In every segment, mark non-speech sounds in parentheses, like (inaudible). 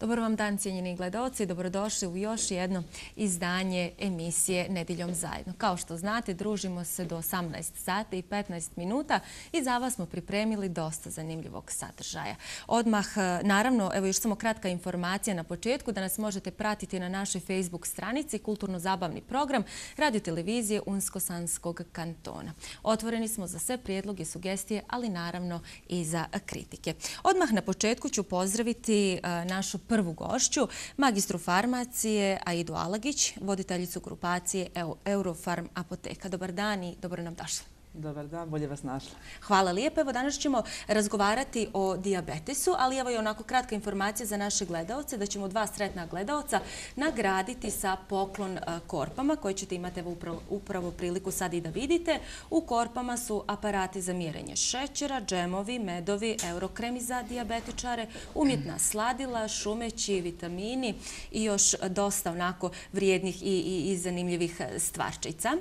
Dobar vam dan, cijenjeni gledalci. Dobrodošli u još jedno izdanje emisije Nediljom zajedno. Kao što znate, družimo se do 18 sata i 15 minuta i za vas smo pripremili dosta zanimljivog sadržaja. Odmah, e, naravno, evo još samo kratka informacija na početku da nas možete pratiti na našoj Facebook stranici Kulturno-zabavni program Radio Televizije Unsko-Sanskog kantona. Otvoreni smo za sve prijedloge, sugestije, ali naravno i za kritike. Odmah na početku ću pozdraviti e, našu prvu gošću, magistru farmacije Aidu Alagić, voditeljicu grupacije Eurofarm Apoteka. Dobar dan i dobro nam došli. Dobar dan, bolje vas našla. Hvala lijepo. Evo danas ćemo razgovarati o diabetesu, ali evo je onako kratka informacija za naše gledalce da ćemo dva sretna gledalca nagraditi sa poklon e, korpama koje ćete imati upravo priliku sad i da vidite. U korpama su aparati za mjerenje šećera, džemovi, medovi, eurokremi za diabetičare, umjetna sladila, šumeći, vitamini i još dosta onako vrijednih i zanimljivih stvarčica.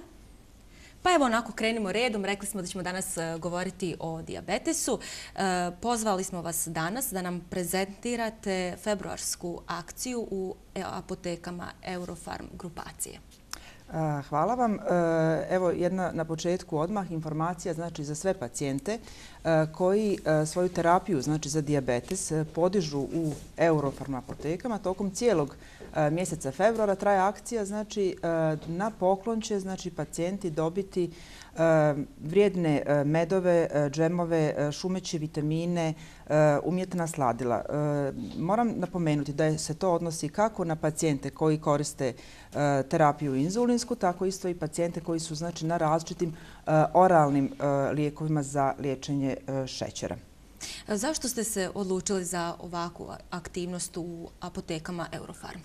Pa evo onako krenimo redom. Rekli smo da ćemo danas e, govoriti o diabetesu. E, pozvali smo vas danas da nam prezentirate februarsku akciju u e, apotekama Eurofarm grupacije. Hvala vam. Evo jedna na početku odmah informacija znači za sve pacijente koji svoju terapiju znači za diabetes podižu u Eurofarm apotekama tokom cijelog E, mjeseca februara traje akcija, znači e, na poklon će znači, pacijenti dobiti e, vrijedne medove, džemove, šumeće vitamine, umjetna sladila. Moram napomenuti da se to odnosi kako na pacijente koji koriste terapiju inzulinsku, tako isto i pacijente koji su znači, na različitim oralnim lijekovima za liječenje šećera. E, zašto ste se odlučili za ovakvu aktivnost u apotekama Eurofarm?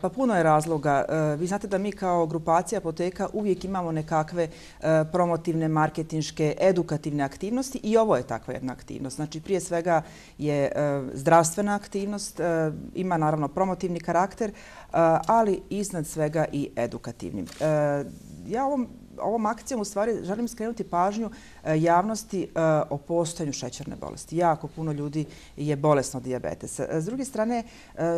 Pa puno je razloga. E, vi znate da mi kao grupacija apoteka uvijek imamo nekakve e, promotivne, marketinške, edukativne aktivnosti i ovo je takva jedna aktivnost. Znači prije svega je zdravstvena aktivnost, ima naravno promotivni karakter, ali iznad svega i edukativni. Ja ovom ovom akcijom u stvari želim skrenuti pažnju E, javnosti e, o postojanju šećerne bolesti. Jako puno ljudi je bolesno od diabetesa. E, s druge strane,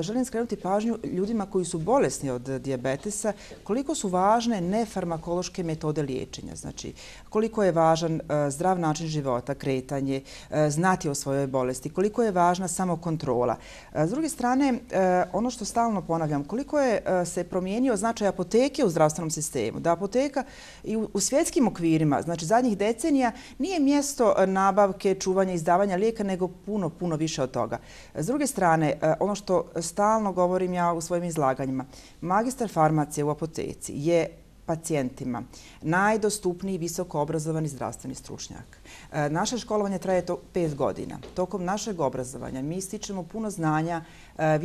želim skrenuti pažnju ljudima koji su bolesni od diabetesa koliko su važne nefarmakološke metode liječenja. Znači, koliko je važan zdrav način života, kretanje, znati o svojoj bolesti, koliko je važna samokontrola. S druge strane, ono što stalno ponavljam, koliko je se promijenio značaj apoteke u zdravstvenom sistemu. Da apoteka i u svjetskim okvirima, znači zadnjih decenija, nije mjesto e, nabavke, čuvanja, izdavanja lijeka, nego puno, puno više od toga. S druge strane, e, ono što stalno govorim ja u svojim izlaganjima, magistar farmacije u apoteci je pacijentima najdostupniji visoko obrazovani zdravstveni stručnjak. E, naše školovanje traje to pet godina. Tokom našeg obrazovanja mi stičemo puno znanja, e,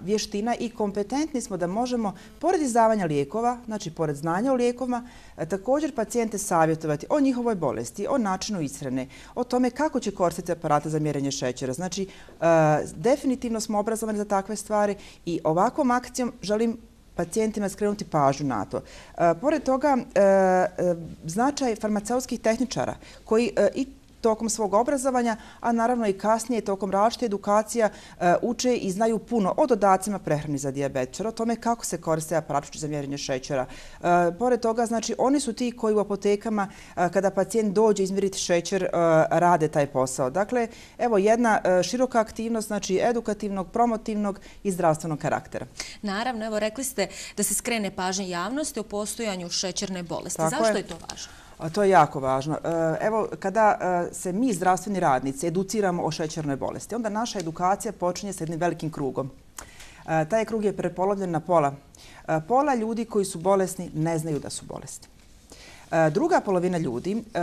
vještina i kompetentni smo da možemo, pored izdavanja lijekova, znači pored znanja o lijekovima, e, također pacijente savjetovati o njihovoj bolesti, o načinu ishrane, o tome kako će koristiti aparate za mjerenje šećera. Znači, e, definitivno smo obrazovani za takve stvari i ovakvom akcijom želim pacijentima skrenuti pažnju na to. E, pored toga, e, e, značaj farmaceutskih tehničara koji i tokom svog obrazovanja, a naravno i kasnije tokom različite edukacija e, uče i znaju puno o dodacima prehrani za diabetičara, o tome kako se koriste aparatuči za mjerenje šećera. E, pored toga, znači, oni su ti koji u apotekama, e, kada pacijent dođe izmjeriti šećer, rade taj posao. Dakle, evo jedna široka aktivnost, znači edukativnog, promotivnog i zdravstvenog karaktera. Naravno, evo rekli ste da se skrene pažnje javnosti o postojanju šećerne bolesti. Zašto je to važno? To je jako važno. E, evo, kada e, se mi, zdravstveni radnici, educiramo o šećernoj bolesti, onda naša edukacija počinje s jednim velikim krugom. E, taj krug je prepolovljen na pola. Pola ljudi koji su bolesni ne znaju da su bolesni. E, druga polovina ljudi e,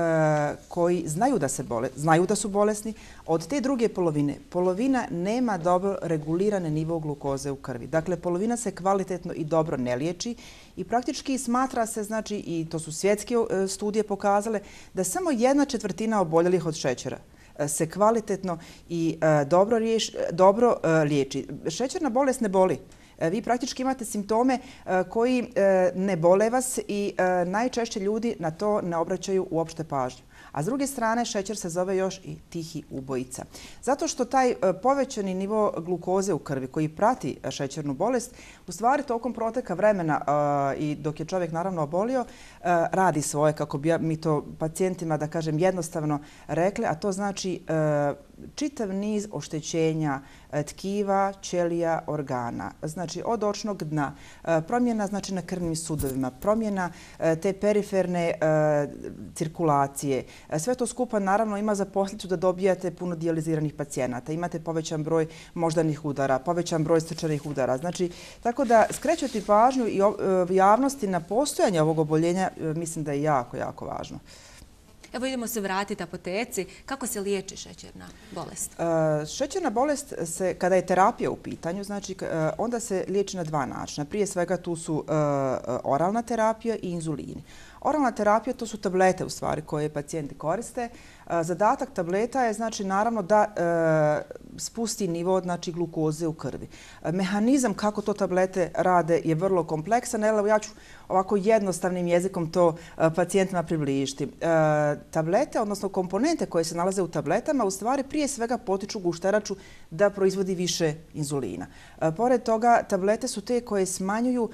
koji znaju da se bole, znaju da su bolesni, od te druge polovine, polovina nema dobro regulirane nivo glukoze u krvi. Dakle, polovina se kvalitetno i dobro ne liječi i praktički smatra se, znači, i to su svjetske e, studije pokazale, da samo jedna četvrtina oboljelih od šećera se kvalitetno i dobro, riješ, dobro liječi. Šećerna bolest ne boli E, vi praktički imate simptome e, koji e, ne bole vas i najčešće ljudi na to ne obraćaju uopšte pažnju. A s druge strane, šećer se zove još i tihi ubojica. Zato što taj povećani nivo glukoze u krvi koji prati šećernu bolest, u stvari tokom proteka vremena i dok je čovjek naravno obolio, radi svoje, kako bi mi to pacijentima, da kažem, jednostavno rekli, a to znači čitav niz oštećenja e, tkiva, ćelija, organa. Znači od očnog dna, e, promjena znači na krvnim sudovima, promjena e, te periferne cirkulacije. Sve to skupa naravno ima za posljedicu da dobijate puno dijaliziranih pacijenata. Imate povećan broj moždanih udara, povećan broj srčanih udara. Znači, tako da skrećati pažnju i javnosti na postojanje ovog oboljenja mislim da je jako, jako važno. Evo idemo se vratiti apoteci. Kako se liječi šećerna bolest? E, šećerna bolest, se, kada je terapija u pitanju, znači e, onda se liječi na dva načina. Prije svega tu su e, oralna terapija i inzulini. Oralna terapija to su tablete u stvari koje pacijenti koriste. Zadatak tableta je znači naravno da e, spusti nivo znači glukoze u krvi. Mehanizam kako to tablete rade je vrlo kompleksan. Evo ja ću ovako jednostavnim jezikom to e, pacijentima približiti. E, tablete, odnosno komponente koje se nalaze u tabletama, u stvari prije svega potiču gušteraču da proizvodi više inzulina. Pored toga, tablete su te koje smanjuju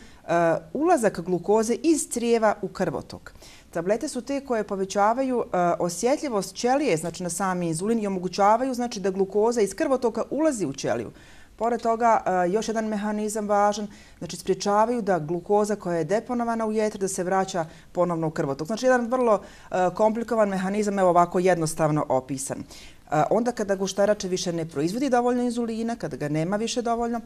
ulazak glukoze iz crijeva u krvotok. Tablete su te koje povećavaju uh, osjetljivost ćelije znači na sami inzulin i omogućavaju znači da glukoza iz krvotoka ulazi u ćeliju. Pored toga, uh, još jedan mehanizam važan, znači spriječavaju da glukoza koja je deponovana u jetri da se vraća ponovno u krvotok. Znači jedan vrlo uh, komplikovan mehanizam, evo ovako jednostavno opisan. Onda kada gušterače više ne proizvodi dovoljno inzulina, kada ga nema više dovoljno,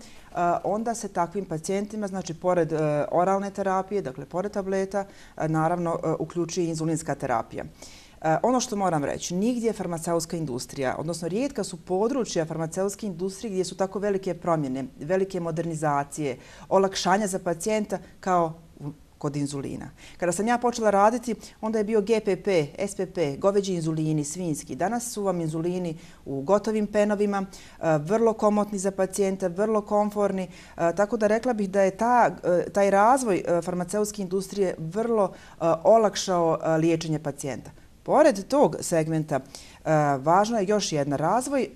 onda se takvim pacijentima, znači pored e, oralne terapije, dakle pored tableta, naravno e, uključuje inzulinska terapija. E, ono što moram reći, nigdje je farmaceutska industrija, odnosno rijetka su područja farmaceutske industrije gdje su tako velike promjene, velike modernizacije, olakšanja za pacijenta kao kod inzulina. Kada sam ja počela raditi, onda je bio GPP, SPP, goveđi inzulini, svinski. Danas su vam inzulini u gotovim penovima, e, vrlo komotni za pacijenta, vrlo konforni. E, tako da rekla bih da je ta, e, taj razvoj farmaceutske industrije vrlo olakšao liječenje pacijenta. Pored tog segmenta, E, važno je još jedna. Razvoj e,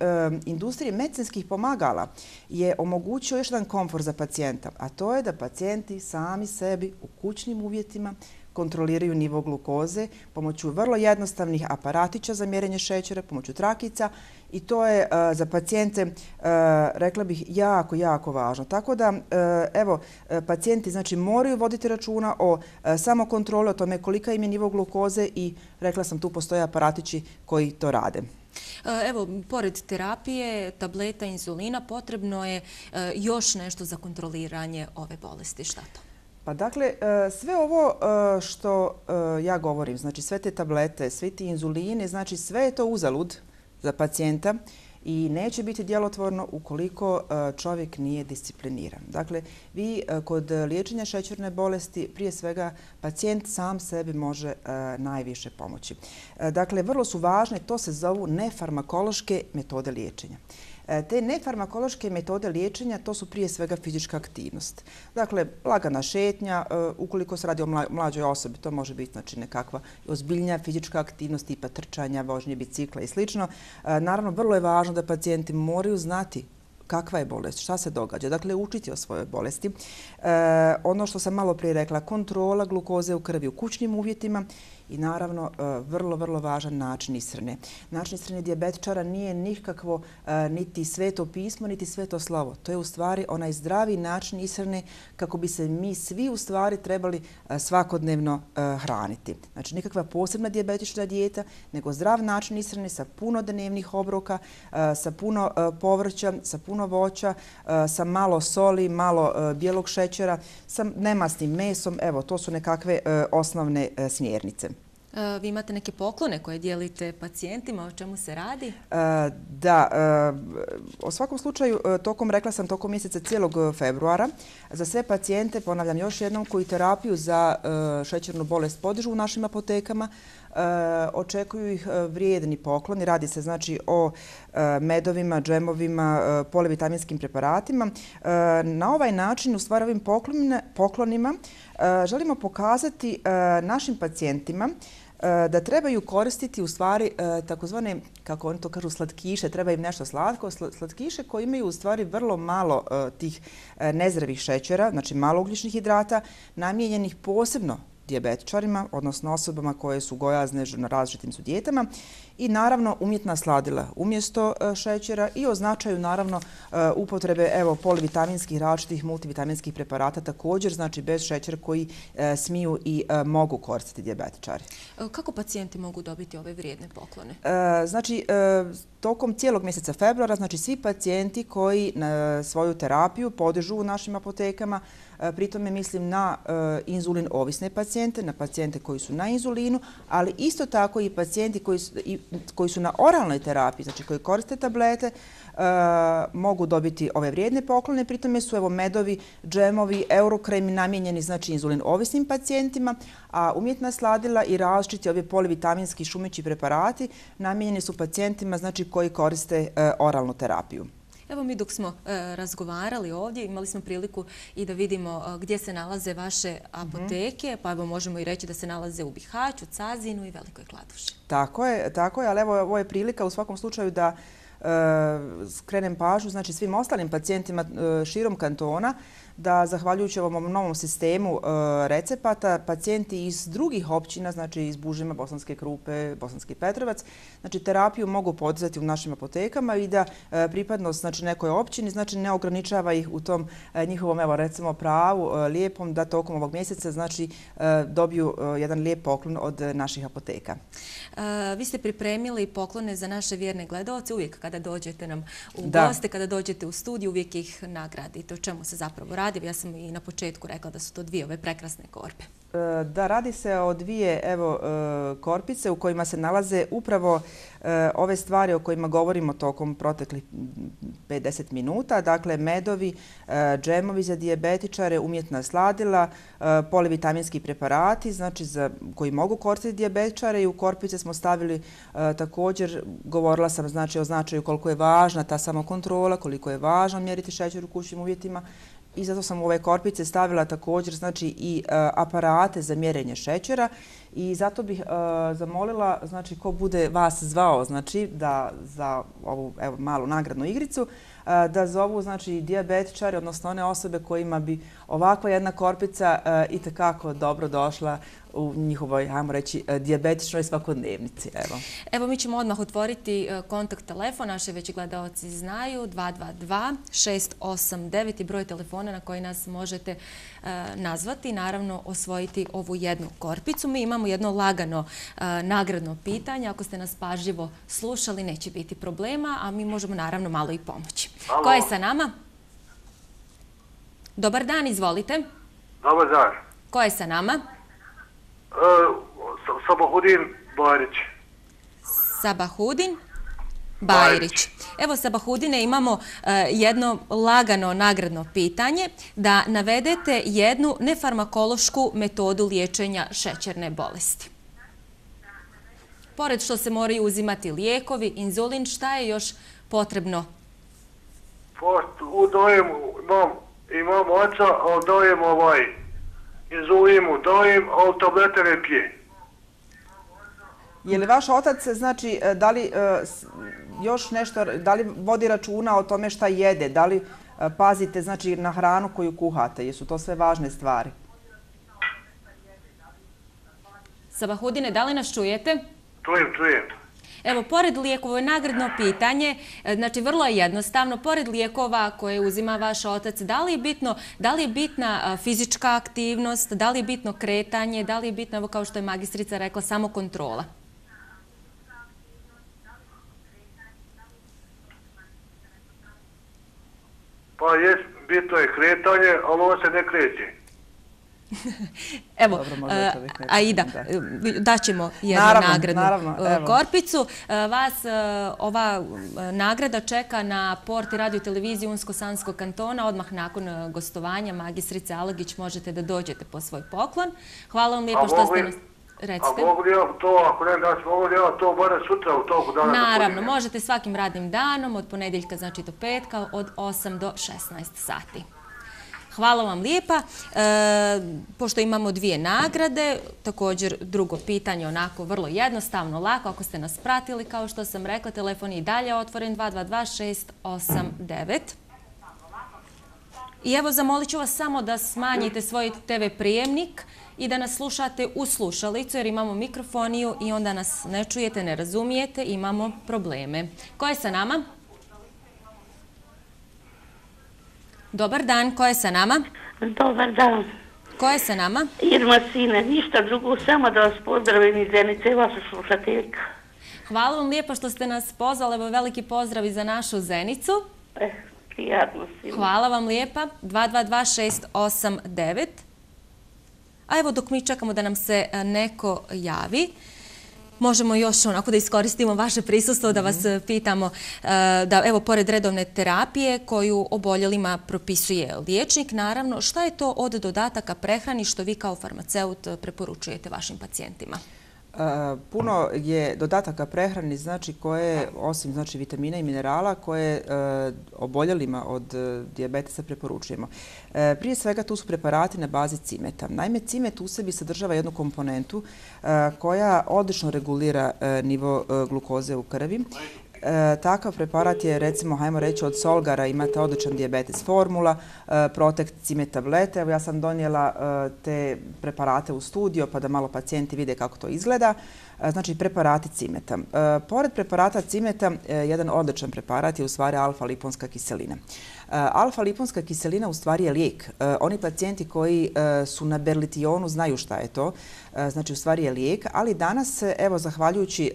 industrije medicinskih pomagala je omogućio još jedan komfort za pacijenta, a to je da pacijenti sami sebi u kućnim uvjetima kontroliraju nivo glukoze pomoću vrlo jednostavnih aparatića za mjerenje šećera, pomoću trakica i to je uh, za pacijente, uh, rekla bih, jako, jako važno. Tako da, uh, evo, pacijenti znači, moraju voditi računa o samokontroli, o tome kolika im je nivo glukoze i rekla sam tu postoje aparatići koji to rade. Evo, pored terapije, tableta, inzulina, potrebno je još nešto za kontroliranje ove bolesti. Šta to? Pa dakle, e, sve ovo e, što e, ja govorim, znači sve te tablete, sve ti inzuline, znači sve je to uzalud za pacijenta i neće biti djelotvorno ukoliko čovjek nije discipliniran. Dakle, vi kod liječenja šećerne bolesti, prije svega, pacijent sam sebi može najviše pomoći. Dakle, vrlo su važne, to se zovu nefarmakološke metode liječenja. E, te nefarmakološke metode liječenja to su prije svega fizička aktivnost. Dakle, lagana šetnja, e, ukoliko se radi o mlađoj osobi, to može biti znači, nekakva ozbiljnja fizička aktivnost tipa trčanja, vožnje bicikla i sl. E, naravno, vrlo je važno da pacijenti moraju znati kakva je bolest, šta se događa. Dakle, učiti o svojoj bolesti. ono što sam malo prije rekla, kontrola glukoze u krvi u kućnim uvjetima i naravno e, vrlo, vrlo važan način ishrane. Način ishrane diabetičara nije nikakvo e, niti sveto pismo, niti sveto slovo. To je u stvari onaj zdravi način ishrane kako bi se mi svi u stvari trebali e, svakodnevno hraniti. Znači nikakva posebna diabetična dijeta, nego zdrav način ishrane sa puno dnevnih obroka, sa puno povrća, sa puno voća, sa malo soli, malo bijelog šećera, sa nemasnim mesom. Evo, to su nekakve osnovne smjernice. Eh, vi imate neke poklone koje dijelite pacijentima, o čemu se radi? Eh, da, eh, u svakom slučaju, tokom, rekla sam, tokom mjeseca cijelog februara, za sve pacijente, ponavljam još jednom, koji terapiju za šećernu bolest podižu u našim apotekama, očekuju ih vrijedni pokloni. Radi se znači o medovima, džemovima, polivitaminskim preparatima. Na ovaj način, u stvari ovim poklonima, želimo pokazati našim pacijentima E, da trebaju koristiti u stvari e, takozvane, kako oni to kažu, slatkiše, treba im nešto slatko, slatkiše koji imaju u stvari vrlo malo e, tih nezdravih šećera, znači malo ugljičnih hidrata, namijenjenih posebno diabetičarima, odnosno osobama koje su gojazne na različitim su dijetama i naravno umjetna sladila umjesto e, šećera i označaju naravno e, upotrebe evo polivitaminskih različitih multivitaminskih preparata također znači bez šećera koji e, smiju i mogu koristiti diabetičari. Kako pacijenti mogu dobiti ove vrijedne poklone? Znači tokom cijelog mjeseca februara znači svi pacijenti koji svoju terapiju podižu u našim apotekama Pritome mislim na inzulin ovisne pacijente, na pacijente koji su na inzulinu, ali isto tako i pacijenti koji su, koji su na oralnoj terapiji, znači koji koriste tablete, e, mogu dobiti ove vrijedne poklone. Pritome su evo medovi, džemovi, eurokremi namjenjeni znači inzulin ovisnim pacijentima, a umjetna sladila i različiti ove polivitaminski šumeći preparati namjenjeni su pacijentima znači koji koriste e, oralnu terapiju. Evo mi dok smo e, razgovarali ovdje, imali smo priliku i da vidimo e, gdje se nalaze vaše apoteke, pa evo možemo i reći da se nalaze u Bihaću, Cazinu i Velikoj Kladuši. Tako je, tako je, ali evo ovo je prilika u svakom slučaju da e, skrenem pažu znači svim ostalim pacijentima širom kantona, da zahvaljujući ovom novom sistemu e, recepata, pacijenti iz drugih općina, znači iz Bužima, Bosanske Krupe, Bosanski Petrovac, znači terapiju mogu podizati u našim apotekama i da e, pripadnost znači, nekoj općini znači ne ograničava ih u tom e, njihovom, evo recimo, pravu lijepom da tokom ovog mjeseca znači dobiju jedan lijep poklon od naših apoteka. Vi ste pripremili poklone za naše vjerne gledalce uvijek kada dođete nam u goste, kada dođete u studiju, uvijek ih nagradite. O čemu se zapravo radi? Ja sam i na početku rekla da su to dvije ove prekrasne korpe. E, da, radi se o dvije evo, e, korpice u kojima se nalaze upravo e, ove stvari o kojima govorimo tokom proteklih 50 minuta. Dakle, medovi, džemovi za dijabetičare, umjetna sladila, polivitaminski preparati znači za, koji mogu koristiti dijabetičare i u korpice smo stavili također, govorila sam znači, o značaju koliko je važna ta samokontrola, koliko je važno mjeriti šećer u kućnim uvjetima i zato sam u ove korpice stavila također znači i e, aparate za mjerenje šećera. I zato bih e, zamolila znači ko bude vas zvao znači da za ovu evo malu nagradnu igricu e, da zovu znači dijabetičari odnosno one osobe kojima bi ovakva jedna korpica e, i kako dobro došla u njihovoj, ajmo reći, e, diabetičnoj svakodnevnici. Evo. Evo, mi ćemo odmah otvoriti e, kontakt telefon. Naše veći gledalci znaju 222-689 i broj telefona na koji nas možete e, nazvati. Naravno, osvojiti ovu jednu korpicu. Mi imamo jedno lagano nagradno pitanje. Ako ste nas pažljivo slušali, neće biti problema, a mi možemo naravno malo i pomoći. Ko je sa nama? Dobar dan, izvolite. Dobar dan. Ko je sa nama? Sabahudin Bajrić. Sabahudin Bajrić. Evo, Sabahudine, imamo e, jedno lagano nagradno pitanje da navedete jednu nefarmakološku metodu liječenja šećerne bolesti. Pored što se moraju uzimati lijekovi, inzulin, šta je još potrebno? U dojemu imam, imam oca, ali dojem ovaj, inzulin mu dajem, ali tablete ne pije. Je li vaš otac, znači, e, da li e, još nešto, da li vodi računa o tome šta jede, da li e, pazite, znači, na hranu koju kuhate, jesu to sve važne stvari? Sabahudine, da li nas čujete? Čujem, čujem. Evo, pored lijekova, je nagradno pitanje, e, znači vrlo je jednostavno, pored lijekova koje uzima vaš otac, da li je bitno, da li je bitna fizička aktivnost, da li je bitno kretanje, da li je bitno, evo kao što je magistrica rekla, samo kontrola? Pa jest, bitno je kretanje, ali ovo se ne kreće. (laughs) Evo, e, Aida, daćemo jednu nagradnu e, korpicu. E, vas ova nagrada čeka na porti radio televizije Unsko-Sanskog kantona. Odmah nakon gostovanja magistrice Alagić možete da dođete po svoj poklon. Hvala vam lijepo što ste nas... Recite. A mogu li ja to, ako ne danas, mogu li ja to bare sutra u toku dana? da Naravno, možete svakim radnim danom od ponedjeljka znači do petka od 8 do 16 sati. Hvala vam lijepa. E, pošto imamo dvije nagrade, također drugo pitanje onako vrlo jednostavno, lako. Ako ste nas pratili, kao što sam rekla, telefon je i dalje otvoren 222-689. I evo, zamolit ću vas samo da smanjite svoj TV prijemnik i da nas slušate u slušalicu, jer imamo mikrofoniju i onda nas ne čujete, ne razumijete, imamo probleme. Ko je sa nama? Dobar dan, ko je sa nama? Dobar dan. Ko je sa nama? Irma Sine, ništa drugo, samo da vas pozdravim iz Zenice, vaša slušateljka. Hvala vam lijepo što ste nas pozvali. Evo veliki pozdrav i za našu Zenicu. Eh, prijatno Sine. Hvala vam lijepa. 222689. A evo dok mi čekamo da nam se e, neko javi, možemo još onako da iskoristimo vaše prisustvo da vas e, pitamo e, da evo pored redovne terapije koju oboljelima propisuje liječnik, naravno šta je to od dodataka prehrani što vi kao farmaceut e, preporučujete vašim pacijentima? Puno je dodataka prehrani, znači koje, osim znači vitamina i minerala, koje e, oboljelima od e, dijabetesa preporučujemo. E, Prije svega tu su preparati na bazi cimeta. Naime, cimet u sebi sadržava jednu komponentu e, koja odlično regulira e, nivo e, glukoze u krvi. E, takav preparat je, recimo, hajmo reći, od Solgara imate odličan diabetes formula, e, Protect cime tablete. Evo ja sam donijela e, te preparate u studio pa da malo pacijenti vide kako to izgleda. E, znači, preparati cimeta. E, pored preparata cimeta, e, jedan odličan preparat je u stvari alfa-liponska kiselina. Eh, alfa-liponska kiselina u stvari je lijek. Eh, oni pacijenti koji eh, su na berlitionu znaju šta je to. Znači, u stvari je lijek, ali danas, evo, zahvaljujući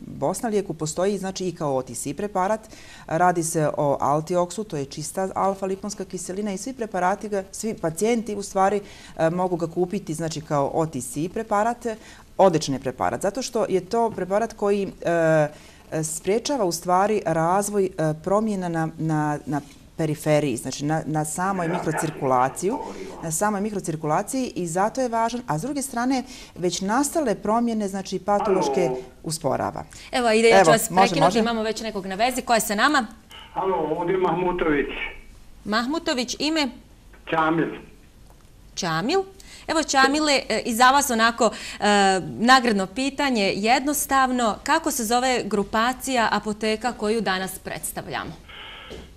Bosna lijeku, postoji znači i kao OTC preparat. Radi se o Altioksu, to je čista alfa-liponska kiselina i svi preparati, ga, svi pacijenti u stvari mogu ga kupiti znači kao OTC preparat, odličan je preparat, zato što je to preparat koji e, u stvari razvoj e, promjena na, na, na periferiji, znači na, na samoj mikrocirkulaciju, na samoj mikrocirkulaciji i zato je važan, a s druge strane već nastale promjene, znači patološke usporava. Evo, ide, ja ću vas prekinuti, imamo već nekog na vezi. Ko je sa nama? Halo, ovdje je Mahmutović, Mahmutović, ime? Čamil. Čamil. Evo Čamile, e, i za vas onako e, nagradno pitanje, jednostavno, kako se zove grupacija apoteka koju danas predstavljamo?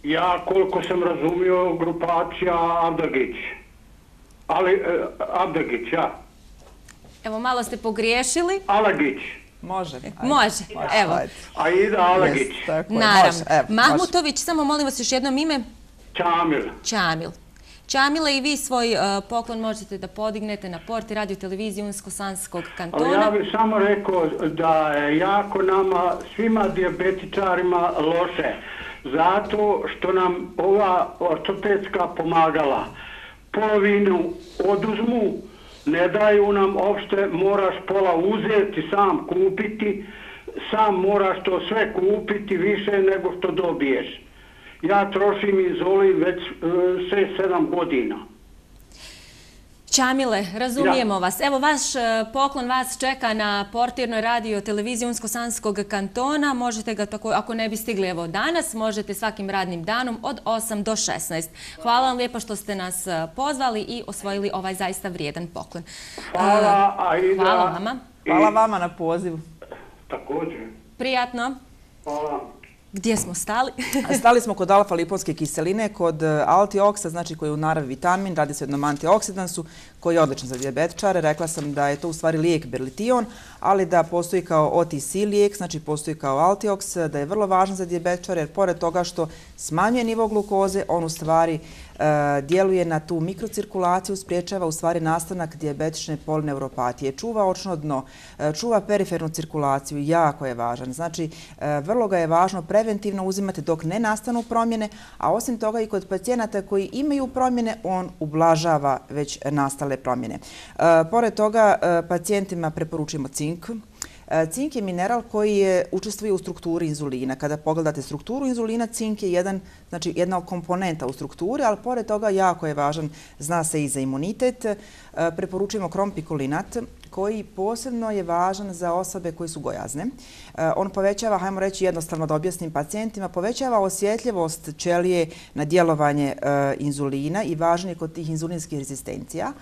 Ja, koliko sam razumio, grupacija Abdagić. Ali, e, Abdagić, ja. Evo, malo ste pogriješili. Alagić. Može. ajde. Može, evo. Aida Alagić. Tako je, Naravno. može, evo, može. Mahmutović, samo molim vas još jednom ime. Čamil. Čamil. Čamile, i vi svoj e, poklon možete da podignete na porti radio televizije Unsko-Sanskog Ali kantona. ja bih samo rekao da je jako nama, svima dijabetičarima loše. Zato što nam ova ortopedska pomagala polovinu oduzmu, ne daju nam opšte, moraš pola uzeti, sam kupiti, sam moraš to sve kupiti više nego što dobiješ. Ja trošim izoli već e, 6-7 godina. Čamile, razumijemo vas. Evo, vaš e, poklon vas čeka na portirnoj radio televiziji Unsko-Sanskog kantona. Možete ga tako, ako ne bi stigli evo danas, možete svakim radnim danom od 8 do 16. Hvala vam lijepo što ste nas e, pozvali i osvojili ovaj zaista vrijedan poklon. Hvala, E, Aida. Hvala vama. Hvala vama na pozivu. Također. Prijatno. Hvala. Gdje smo stali? (laughs) Stali smo kod alfa-liponske kiseline, kod e, altioksa, znači koji je u naravi vitamin, radi se o jednom antioksidansu koji je odličan za dijabetičare. Rekla sam da je to u stvari lijek berlition, ali da postoji kao OTC lijek, znači postoji kao altioks, da je vrlo važan za dijabetičare jer pored toga što smanjuje nivo glukoze, on u stvari E, djeluje na tu mikrocirkulaciju, spriječava u stvari nastanak dijabetične polineuropatije, čuva očno dno, e, čuva perifernu cirkulaciju, jako je važan. Znači, e, vrlo ga je važno preventivno uzimati dok ne nastanu promjene, a osim toga i kod pacijenata koji imaju promjene, on ublažava već nastale promjene. Pored toga, pacijentima preporučujemo cink, Cink je mineral koji je učestvuje u strukturi inzulina. Kada pogledate strukturu inzulina, cink je jedan, znači jedna od komponenta u strukturi, ali pored toga jako je važan, zna se i za imunitet. E, preporučujemo krompikolinat koji posebno je važan za osobe koje su gojazne. E, on povećava, hajmo reći jednostavno da objasnim pacijentima, povećava osjetljivost ćelije na djelovanje e, inzulina i važan je kod tih inzulinskih rezistencija.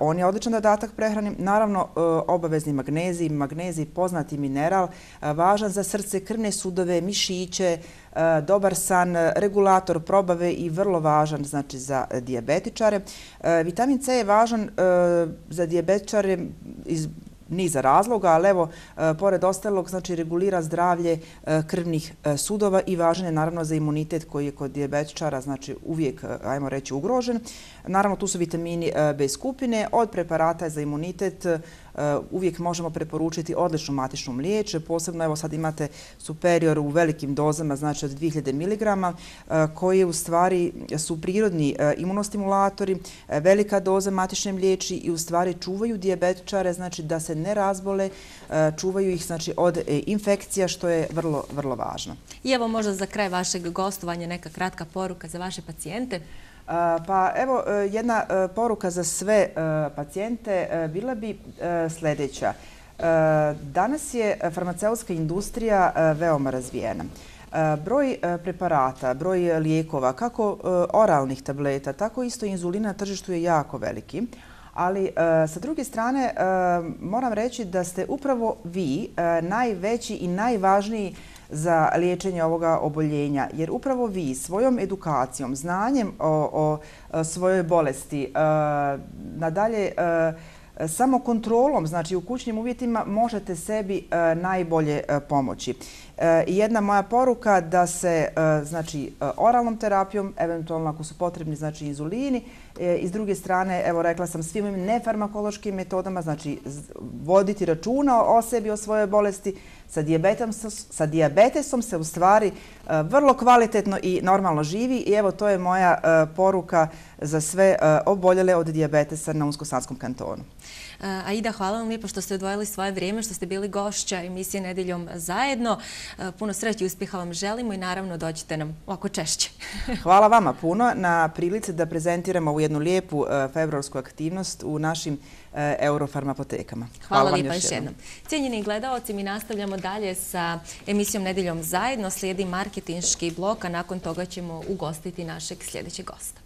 On je odličan dodatak prehrani. Naravno, e, obavezni magnezij, magnezij poznati mineral, e, važan za srce, krvne sudove, mišiće, e, dobar san, regulator probave i vrlo važan znači, za diabetičare. Vitamin C je važan za diabetičare iz niza razloga, ali evo, e, pored ostalog, znači regulira zdravlje e, krvnih e, sudova i važan je naravno za imunitet koji je kod dijabetičara, znači uvijek, ajmo reći, ugrožen. Naravno, tu su vitamini B skupine, od preparata za imunitet, Eh, uvijek možemo preporučiti odličnu matičnu mliječ. Posebno, evo sad imate superior u velikim dozama, znači od 2000 mg, eh, koji u stvari su prirodni eh, imunostimulatori, velika doza matične mliječi i u stvari čuvaju dijabetičare, znači da se ne razbole, čuvaju ih znači od infekcija, što je vrlo, vrlo važno. I evo možda za kraj vašeg gostovanja neka kratka poruka za vaše pacijente. Pa evo, e, jedna e, poruka za sve e, pacijente bila bi sljedeća. Danas je farmaceutska industrija veoma razvijena. Broj preparata, broj lijekova, kako oralnih tableta, tako isto inzulina na tržištu je jako veliki. Ali sa druge strane moram reći da ste upravo vi najveći i najvažniji za liječenje ovoga oboljenja. Jer upravo vi svojom edukacijom, znanjem o, o e, svojoj bolesti, e, nadalje e, samo kontrolom, znači u kućnim uvjetima, možete sebi najbolje pomoći. Jedna moja poruka da se znači, oralnom terapijom, eventualno ako su potrebni znači, inzulini, E, i s druge strane, evo rekla sam, svim nefarmakološkim metodama, znači voditi računa o sebi, o svojoj bolesti, sa dijabetesom, sa dijabetesom se u stvari e, vrlo kvalitetno i normalno živi i evo to je moja e, poruka za sve oboljele od dijabetesa na Unsko-Sanskom kantonu. Aida, hvala vam lijepo što ste odvojili svoje vrijeme, što ste bili gošća emisije Nedeljom zajedno. Puno sreći i uspjeha vam želimo i naravno dođite nam ovako češće. (laughs) Hvala vama puno na prilici da prezentiramo ovu jednu lijepu februarsku aktivnost u našim eurofarmapotekama. Hvala, Hvala lijepa još jednom. Cijenjeni gledalci, mi nastavljamo dalje sa emisijom Nedeljom zajedno. Slijedi marketinški blok, a nakon toga ćemo ugostiti našeg sljedećeg gosta.